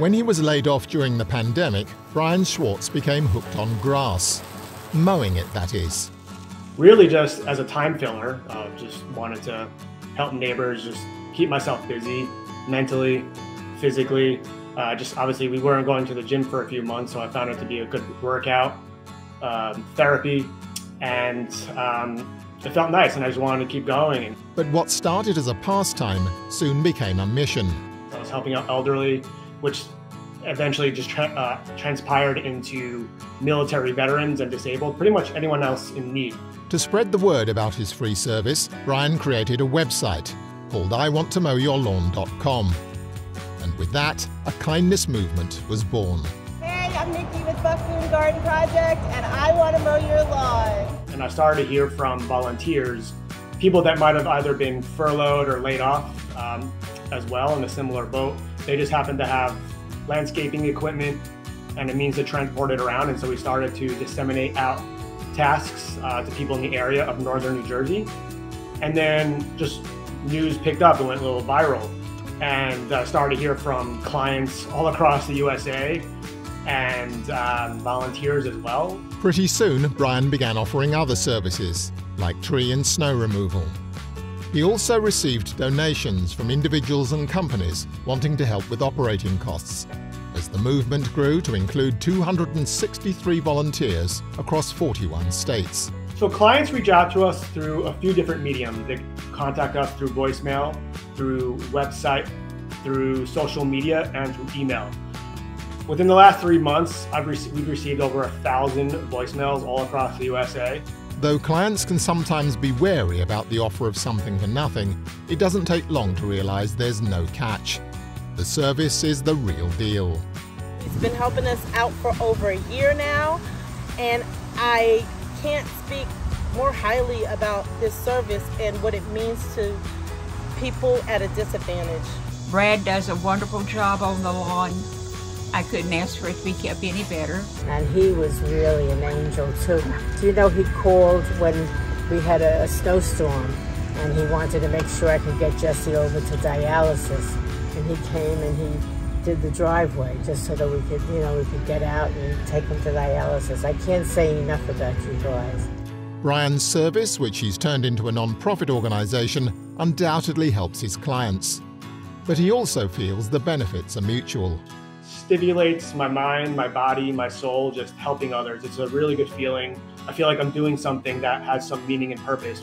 When he was laid off during the pandemic, Brian Schwartz became hooked on grass. Mowing it, that is. Really, just as a time filler, uh, just wanted to help neighbors, just keep myself busy mentally, physically. Uh, just obviously, we weren't going to the gym for a few months, so I found it to be a good workout, um, therapy, and um, it felt nice, and I just wanted to keep going. But what started as a pastime soon became a mission. I was helping out elderly, which eventually just tra- uh, transpired into military veterans and disabled, pretty much anyone else in need. To spread the word about his free service, Brian created a website called IWantToMowYourLawn.com. And with that, a kindness movement was born. Hey, I'm Nikki with Buckboon Garden Project, and I want to mow your lawn. And I started to hear from volunteers, people that might have either been furloughed or laid off um, as well in a similar boat. They just happened to have landscaping equipment and a means to transport it around. And so we started to disseminate out tasks uh, to people in the area of northern New Jersey. And then just news picked up and went a little viral. And uh, started to hear from clients all across the USA and um, volunteers as well. Pretty soon, Brian began offering other services, like tree and snow removal. He also received donations from individuals and companies wanting to help with operating costs, as the movement grew to include 263 volunteers across 41 states. So clients reach out to us through a few different mediums. They contact us through voicemail, through website, through social media, and through email. Within the last three months, I've we've received over a thousand voicemails all across the USA. Though clients can sometimes be wary about the offer of something for nothing, it doesn't take long to realize there's no catch. The service is the real deal. It's been helping us out for over a year now, and I can't speak more highly about this service and what it means to people at a disadvantage. Brad does a wonderful job on the lawn. I couldn't ask for it to be kept any better. And he was really an angel too. Do you know he called when we had a, a snowstorm and he wanted to make sure I could get Jesse over to dialysis. And he came and he did the driveway just so that we could, you know, we could get out and take him to dialysis. I can't say enough about you guys. Brian's service, which he's turned into a non-profit organisation, undoubtedly helps his clients. But he also feels the benefits are mutual. Stimulates my mind, my body, my soul, just helping others. It's a really good feeling. I feel like I'm doing something that has some meaning and purpose